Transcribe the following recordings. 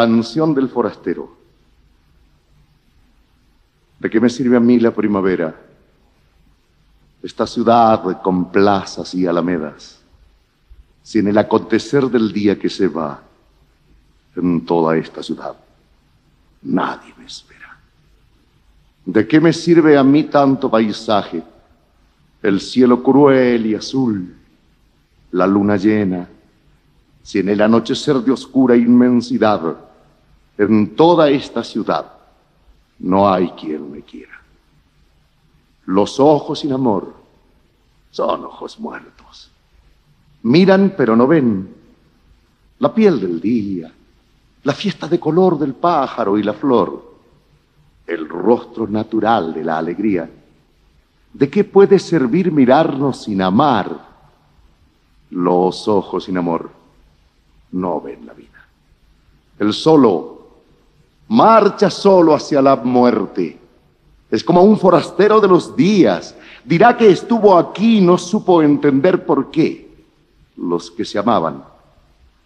Canción del forastero. ¿De qué me sirve a mí la primavera? Esta ciudad con plazas y alamedas, si en el acontecer del día que se va, en toda esta ciudad, nadie me espera. ¿De qué me sirve a mí tanto paisaje? El cielo cruel y azul, la luna llena, si en el anochecer de oscura inmensidad, en toda esta ciudad, no hay quien me quiera. Los ojos sin amor son ojos muertos. Miran pero no ven. La piel del día, la fiesta de color del pájaro y la flor, el rostro natural de la alegría. ¿De qué puede servir mirarnos sin amar? Los ojos sin amor no ven la vida. El solo marcha solo hacia la muerte. Es como un forastero de los días. Dirá que estuvo aquí y no supo entender por qué. Los que se amaban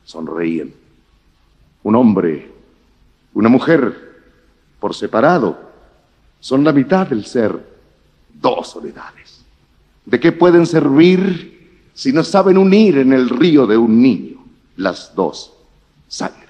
sonreían. Un hombre, una mujer, por separado, son la mitad del ser. Dos soledades. ¿De qué pueden servir si no saben unir en el río de un niño las dos sangres?